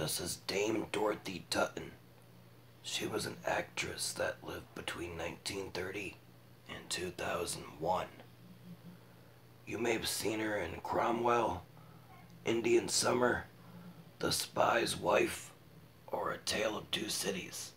This is Dame Dorothy Tutin. She was an actress that lived between 1930 and 2001. You may have seen her in Cromwell, Indian Summer, The Spy's Wife, or A Tale of Two Cities.